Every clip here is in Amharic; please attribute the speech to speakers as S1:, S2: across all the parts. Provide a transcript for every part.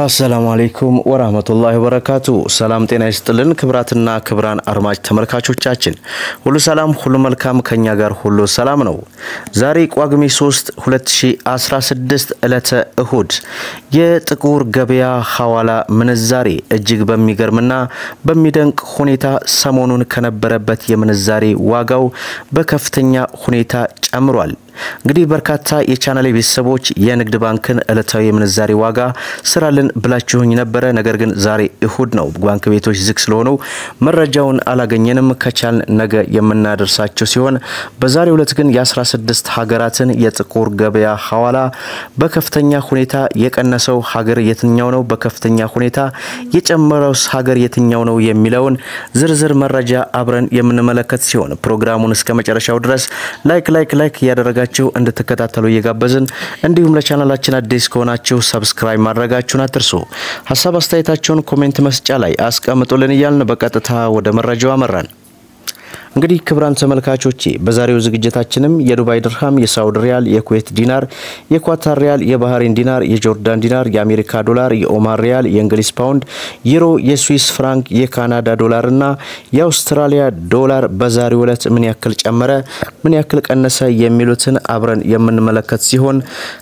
S1: አሰላሙ አሌይኩም ወራህመቱላሂ ወበረካቱ። ሰላም ጤና ይስጥልን ክብራትና ክብራን አድማጭ ተመልካቾቻችን ሁሉ ሰላም ሁሉ መልካም፣ ከኛ ጋር ሁሉ ሰላም ነው። ዛሬ ጳጉሜ 3 2016 ዕለተ እሁድ የጥቁር ገበያ ሐዋላ ምንዛሬ እጅግ በሚገርምና በሚደንቅ ሁኔታ ሰሞኑን ከነበረበት የምንዛሬ ዋጋው በከፍተኛ ሁኔታ ጨምሯል። እንግዲህ በርካታ የቻናሌ ቤተሰቦች የንግድ ባንክን ዕለታዊ የምንዛሬ ዋጋ ስራልን ብላችሁኝ ነበረ። ነገር ግን ዛሬ እሁድ ነው፣ ባንክ ቤቶች ዝግ ስለሆኑ መረጃውን አላገኘንም። ከቻልን ነገ የምናደርሳቸው ሲሆን በዛሬው ዕለት ግን የ16 ሀገራትን የጥቁር ገበያ ሐዋላ በከፍተኛ ሁኔታ የቀነሰው ሀገር የትኛው ነው፣ በከፍተኛ ሁኔታ የጨመረው ሀገር የትኛው ነው የሚለውን ዝርዝር መረጃ አብረን የምንመለከት ሲሆን ፕሮግራሙን እስከ መጨረሻው ድረስ like like like እያደረጋችሁ እንድትከታተሉ እየጋበዝን እንዲሁም ለቻናላችን አዲስ ከሆናችሁ subscribe ማድረጋችሁን አትርሱ። ሀሳብ አስተያየታችሁን comment መስጫ ላይ አስቀምጡልን እያልን በቀጥታ ወደ መረጃው አመራን። እንግዲህ ክቡራን ተመልካቾቼ በዛሬው ዝግጅታችንም የዱባይ ድርሃም፣ የሳውዲ ሪያል፣ የኩዌት ዲናር፣ የኳታር ሪያል፣ የባህሬን ዲናር፣ የጆርዳን ዲናር፣ የአሜሪካ ዶላር፣ የኦማን ሪያል፣ የእንግሊዝ ፓውንድ፣ ዩሮ፣ የስዊስ ፍራንክ፣ የካናዳ ዶላር እና የአውስትራሊያ ዶላር በዛሬው ዕለት ምን ያክል ጨመረ፣ ምን ያክል ቀነሰ የሚሉትን አብረን የምንመለከት ሲሆን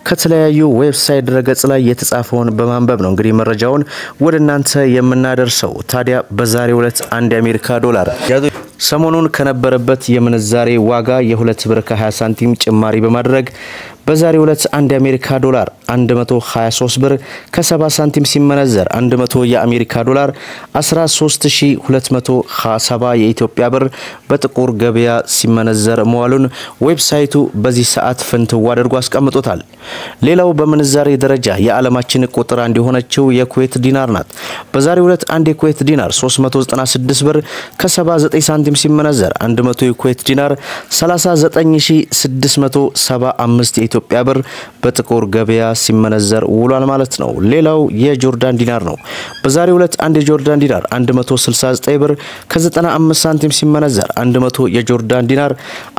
S1: ከተለያዩ website ድረገጽ ላይ የተጻፈውን በማንበብ ነው እንግዲህ መረጃውን ወደ እናንተ የምናደርሰው። ታዲያ በዛሬው ዕለት አንድ የአሜሪካ ዶላር ሰሞኑን ከነበረበት የምንዛሬ ዋጋ የሁለት ብር ከ20 ሳንቲም ጭማሪ በማድረግ በዛሬው ዕለት አንድ የአሜሪካ ዶላር 123 ብር ከ70 ሳንቲም ሲመነዘር 100 የአሜሪካ ዶላር 13270 የኢትዮጵያ ብር በጥቁር ገበያ ሲመነዘር መዋሉን ዌብሳይቱ በዚህ ሰዓት ፍንትው አድርጎ አስቀምጦታል። ሌላው በምንዛሬ ደረጃ የዓለማችን ቁጥር አንድ የሆነችው የኩዌት ዲናር ናት። በዛሬው ዕለት አንድ የኩዌት ዲናር 396 ብር ከ79 ሳንቲም ሲመነዘር 100 የኩዌት ዲናር 39675 የኢትዮጵያ ብር በጥቁር ገበያ ሲመነዘር ውሏል ማለት ነው። ሌላው የጆርዳን ዲናር ነው። በዛሬው ዕለት አንድ የጆርዳን ዲናር 169 ብር ከ95 ሳንቲም ሲመነዘር 100 የጆርዳን ዲናር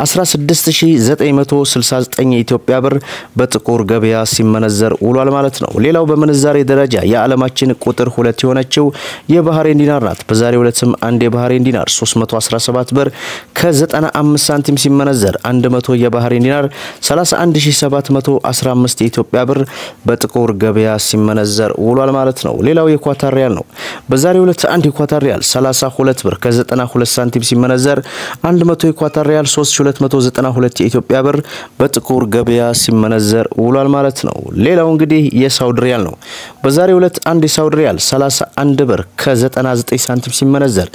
S1: 16969 የኢትዮጵያ ብር በጥቁር ገበያ ሲመነዘር ውሏል ማለት ነው። ሌላው በምንዛሬ ደረጃ የዓለማችን ቁጥር ሁለት የሆነችው የባህሬን ዲናር ናት። በዛሬው ዕለትም አንድ የባህሬን ዲናር 317 ብር ከ95 ሳንቲም ሲመነዘር 100 የባህሬን ዲናር 31715 የኢትዮጵያ ብር በጥቁር ገበያ ሲመነዘር ውሏል ማለት ነው። ሌላው የኳታር ሪያል ነው። በዛሬው ዕለት አንድ የኳታር ሪያል 32 ብር ከ92 ሳንቲም ሲመነዘር 100 የኳታር ሪያል 3292 የኢትዮጵያ ብር በጥቁር ገበያ ሲመነዘር ውሏል ማለት ነው። ሌላው እንግዲህ የሳውዲ ሪያል ነው። በዛሬው ዕለት አንድ የሳውዲ ሪያል 31 ብር ከ99 ሳንቲም ሲመነዘር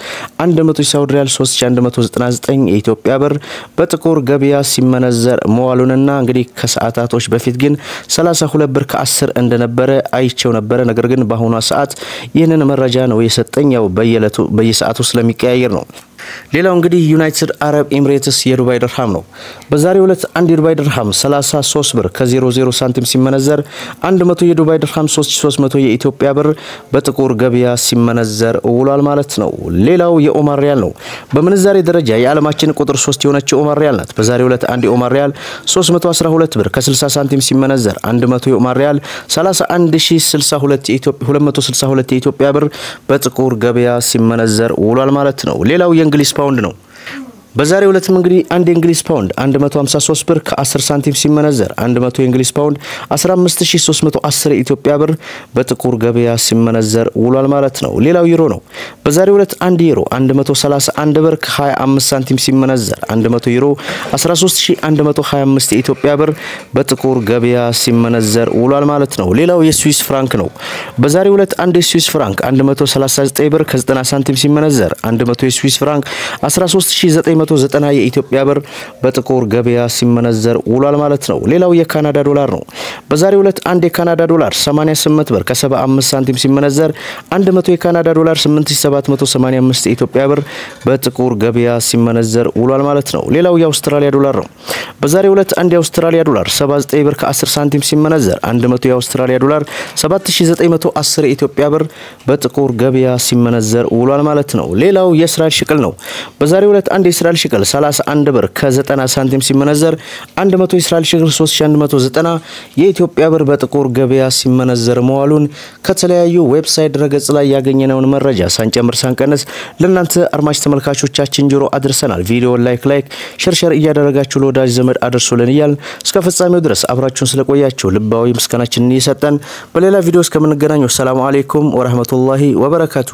S1: 100 የሳውዲ ሪያል 3199 የኢትዮጵያ ብር በጥቁር ገበያ ሲመነዘር መዋሉንና እንግዲህ ከሰዓታቶች በፊት ግን 32 ብር ከ10 እንደነበረ አይቸው ነበረ። ነገር ግን በአሁኗ ሰዓት ይህንን መረጃ ነው የሰጠኝ። ያው በየሰዓቱ ስለሚቀያየር ነው። ሌላው እንግዲህ ዩናይትድ አረብ ኤምሬትስ የዱባይ ድርሃም ነው። በዛሬው ዕለት አንድ የዱባይ ድርሃም 33 ብር ከ00 ሳንቲም ሲመነዘር 100 የዱባይ ድርሃም 3300 የኢትዮጵያ ብር በጥቁር ገበያ ሲመነዘር ውሏል ማለት ነው። ሌላው የኦማን ሪያል ነው። በምንዛሬ ደረጃ የዓለማችን ቁጥር 3 የሆነችው ኦማን ሪያል ናት። በዛሬው ዕለት አንድ የኦማን ሪያል 312 ብር ከ60 ሳንቲም ሲመነዘር 100 የኦማን ሪያል 31062 የኢትዮጵያ ብር በጥቁር ገበያ ሲመነዘር ውሏል ማለት ነው። ሌላው የእንግሊዝ ፓውንድ ነው። በዛሬው ዕለትም እንግዲህ አንድ የእንግሊዝ ፓውንድ 153 ብር ከ10 ሳንቲም ሲመነዘር 100 የእንግሊዝ ፓውንድ 15310 የኢትዮጵያ ብር በጥቁር ገበያ ሲመነዘር ውሏል ማለት ነው። ሌላው ዩሮ ነው። በዛሬው ዕለት አንድ ዩሮ 131 ብር ከ25 ሳንቲም ሲመነዘር 100 ዩሮ 13125 የኢትዮጵያ ብር በጥቁር ገበያ ሲመነዘር ውሏል ማለት ነው። ሌላው የስዊስ ፍራንክ ነው። በዛሬው ዕለት አንድ የስዊስ ፍራንክ 139 ብር ከ90 ሳንቲም ሲመነዘር 100 የስዊስ ፍራንክ 139 190 የኢትዮጵያ ብር በጥቁር ገበያ ሲመነዘር ውሏል ማለት ነው። ሌላው የካናዳ ዶላር ነው። በዛሬው ዕለት አንድ የካናዳ ዶላር 88 ብር ከ75 ሳንቲም ሲመነዘር 100 የካናዳ ዶላር 8785 የኢትዮጵያ ብር በጥቁር ገበያ ሲመነዘር ውሏል ማለት ነው። ሌላው የአውስትራሊያ ዶላር ነው። በዛሬው ዕለት አንድ የአውስትራሊያ ዶላር 79 ብር ከ10 ሳንቲም ሲመነዘር 100 የአውስትራሊያ ዶላር 7910 የኢትዮጵያ ብር በጥቁር ገበያ ሲመነዘር ውሏል ማለት ነው። ሌላው የእስራኤል ሽቅል ነው። በዛሬው ዕለት አንድ የእስራኤል የእስራኤል ሽቅል 31 ብር ከ90 ሳንቲም ሲመነዘር 100 የእስራኤል ሽቅል 3190 የኢትዮጵያ ብር በጥቁር ገበያ ሲመነዘር መዋሉን ከተለያዩ website ድረገጽ ላይ ያገኘነውን መረጃ ሳንጨምር ሳንቀንስ ለእናንተ አድማጭ ተመልካቾቻችን ጆሮ አድርሰናል። ቪዲዮ like like share share እያደረጋችሁ ለወዳጅ ዘመድ አድርሱልን እያልን እስከ ፍጻሜው ድረስ አብራችሁን ስለቆያችሁ ልባዊ ምስጋናችንን እየሰጠን በሌላ ቪዲዮ እስከምንገናኘው السلام عليكم ورحمة الله وبركاته።